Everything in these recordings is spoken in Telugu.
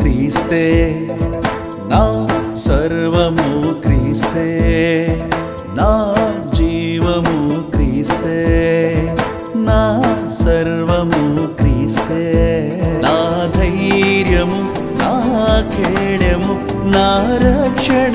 క్రీస్తే నా సర్వము క్రీస్తే నా జీవము క్రీస్తే నా సర్వము క్రీస్తే నా ధైర్యము నా కేడము నా రక్షణ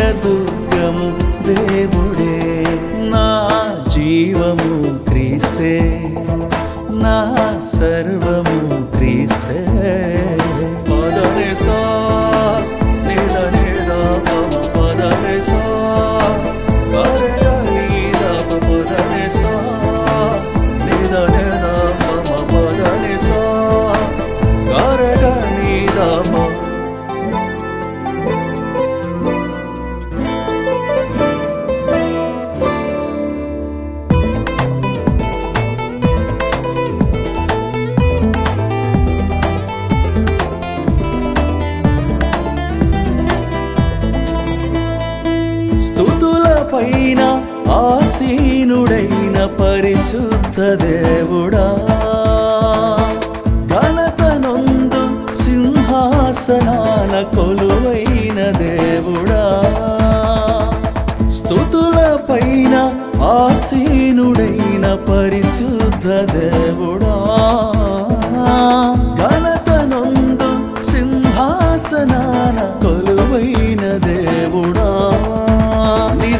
పైన ఆసీనుడైన పరిశుద్ధ దేవుడా. ఘనతనొందు సింహాసనాన కొలువైన దేవుడా. స్థుతుల పైన ఆసీనుడైన పరిశుద్ధ దేవుడా.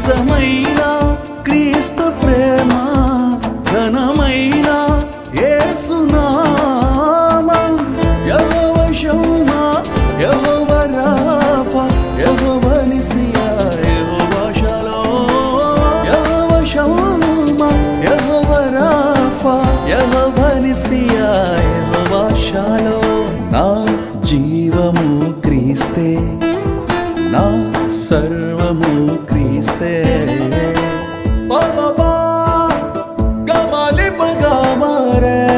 నిజమైన క్రీస్తు ప్రేమ ఘనమైన యేసునామం యెహోవ షమ్మా యెహోవ రాఫా యెహోవ నిసియా యెహోవ షలోమ్ యెహోవ షమ్మా యెహోవ రాఫా యెహోవ నిసియా యెహోవ షలోమ్ నా జీవము క్రీస్తే నా సర్వము से। मारे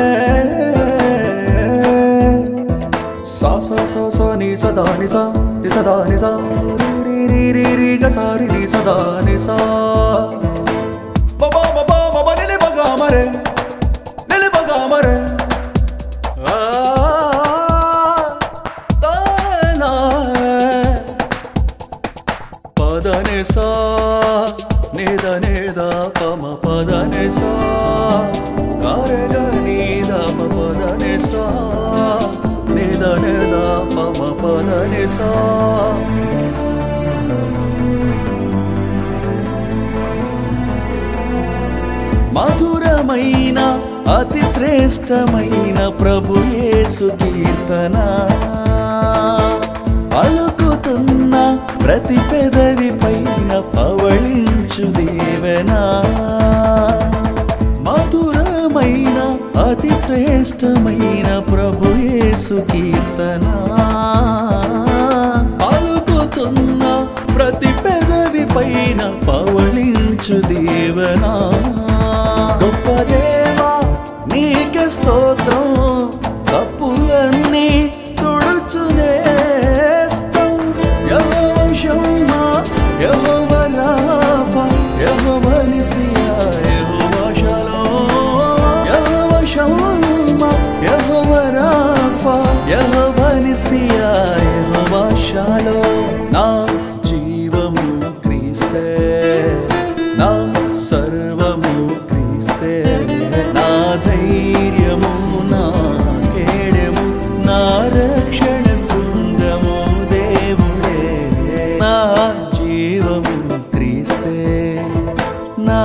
सा नी सदा नि, सा, नि सदा नि, सा। री री री सदा नि నిద నిద పమ పదనే సా గరగ నిద ప పదనే సా నిద నిద పమ పదనే సా మధురమైన అతి శ్రేష్టమైన ప్రభు యేసు కీర్తన. అలుకుతున్న ప్రతి పెదవి పవళించు దేవనా? మధురమైన అతి శ్రేష్టమైన ప్రభుయేసు కీర్తన? పలుకుతున్న ప్రతి పెదవి పైన పవళించు దేవనా? గొప్ప దేవా నీకే స్తోత్రం. ఏసియా భాషలో నా జీవము క్రీస్తే నా సర్వము క్రీస్తే నా ధైర్యము నా కేడము నా రక్షణ శృంగము దేవుడే నా జీవము క్రీస్తే నా